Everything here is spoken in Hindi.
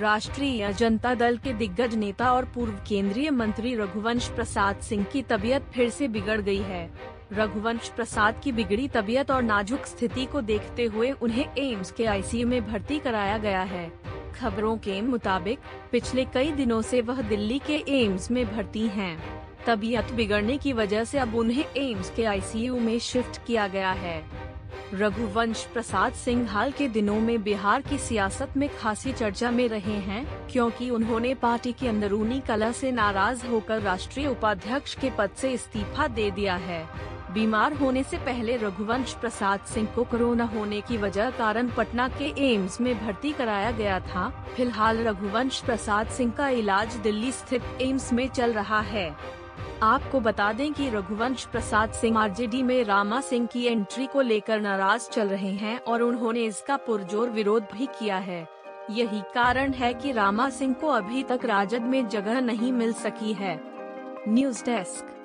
राष्ट्रीय जनता दल के दिग्गज नेता और पूर्व केंद्रीय मंत्री रघुवंश प्रसाद सिंह की तबीयत फिर से बिगड़ गई है। रघुवंश प्रसाद की बिगड़ी तबीयत और नाजुक स्थिति को देखते हुए उन्हें एम्स के आईसीयू में भर्ती कराया गया है। खबरों के मुताबिक, पिछले कई दिनों से वह दिल्ली के एम्स में भर्ती हैं। तबीयत बिगड़ने की वजह से अब उन्हें एम्स के आईसीयू में शिफ्ट किया गया है। रघुवंश प्रसाद सिंह हाल के दिनों में बिहार की सियासत में खासी चर्चा में रहे हैं, क्योंकि उन्होंने पार्टी की अंदरूनी कला से नाराज़ होकर राष्ट्रीय उपाध्यक्ष के पद से इस्तीफा दे दिया है। बीमार होने से पहले रघुवंश प्रसाद सिंह को कोरोना होने की वजह कारण पटना के एम्स में भर्ती कराया गया था। फ़िलहाल रघुवंश प्रसाद सिंह का इलाज दिल्ली स्थित एम्स में चल रहा है। आपको बता दें कि रघुवंश प्रसाद सिंह आरजेडी में रामा सिंह की एंट्री को लेकर नाराज़ चल रहे हैं और उन्होंने इसका पुरजोर विरोध भी किया है। यही कारण है कि रामा सिंह को अभी तक राजद में जगह नहीं मिल सकी है। News desk.